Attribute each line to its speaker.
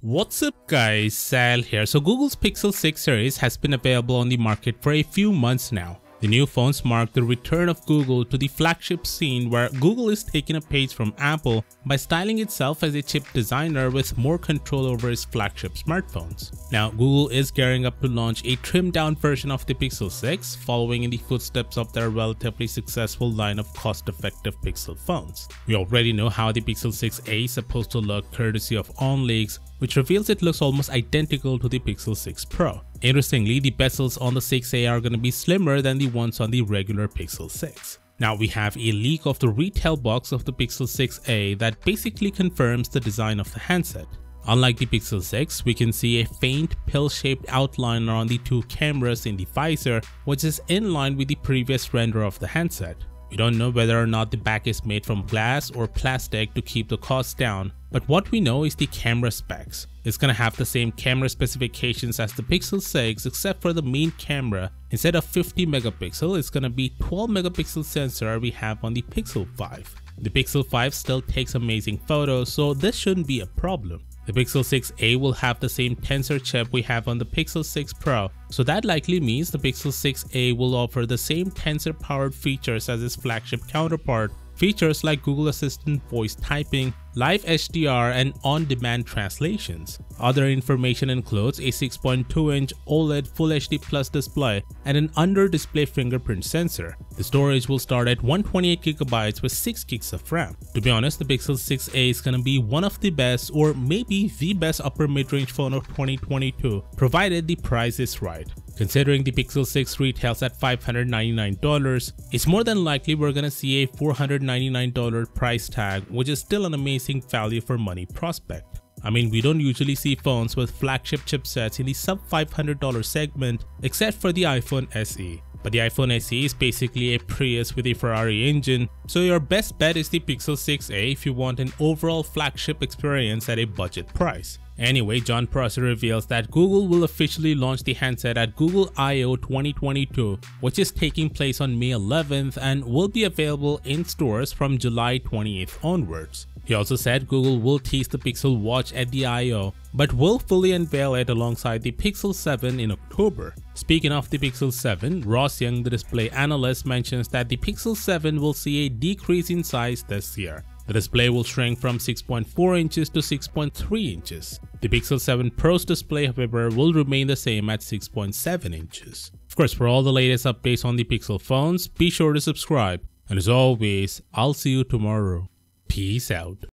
Speaker 1: What's up guys, Sal here. So Google's Pixel 6 series has been available on the market for a few months now. The new phones mark the return of Google to the flagship scene where Google is taking a page from Apple by styling itself as a chip designer with more control over its flagship smartphones. Now, Google is gearing up to launch a trimmed down version of the Pixel 6, following in the footsteps of their relatively successful line of cost-effective Pixel phones. We already know how the Pixel 6a is supposed to look courtesy of OnLeaks, which reveals it looks almost identical to the Pixel 6 Pro. Interestingly, the bezels on the 6a are going to be slimmer than the ones on the regular Pixel 6. Now we have a leak of the retail box of the Pixel 6a that basically confirms the design of the handset. Unlike the Pixel 6, we can see a faint pill-shaped outline on the two cameras in the visor, which is in line with the previous render of the handset. We don't know whether or not the back is made from glass or plastic to keep the cost down, but what we know is the camera specs. It's gonna have the same camera specifications as the Pixel 6 except for the main camera. Instead of 50 megapixel, it's gonna be 12 megapixel sensor we have on the Pixel 5. The Pixel 5 still takes amazing photos, so this shouldn't be a problem. The Pixel 6a will have the same tensor chip we have on the Pixel 6 Pro, so that likely means the Pixel 6a will offer the same tensor powered features as its flagship counterpart, features like Google Assistant voice typing, live HDR, and on-demand translations. Other information includes a 6.2-inch OLED Full HD Plus display and an under-display fingerprint sensor. The storage will start at 128GB with 6GB of RAM. To be honest, the Pixel 6a is gonna be one of the best or maybe the best upper mid-range phone of 2022, provided the price is right. Considering the Pixel 6 retails at $599, it's more than likely we're gonna see a $499 price tag, which is still an amazing value for money prospect. I mean, we don't usually see phones with flagship chipsets in the sub $500 segment except for the iPhone SE. But the iPhone SE is basically a Prius with a Ferrari engine, so your best bet is the Pixel 6a if you want an overall flagship experience at a budget price. Anyway, Jon Prosser reveals that Google will officially launch the handset at Google I/O 2022, which is taking place on May 11th and will be available in stores from July 28th onwards. He also said Google will tease the Pixel Watch at the I/O, but will fully unveil it alongside the Pixel 7 in October. Speaking of the Pixel 7, Ross Young, the display analyst, mentions that the Pixel 7 will see a decrease in size this year. The display will shrink from 6.4 inches to 6.3 inches. The Pixel 7 Pro's display however will remain the same at 6.7 inches. Of course for all the latest updates on the Pixel phones, be sure to subscribe. And as always, I'll see you tomorrow. Peace out.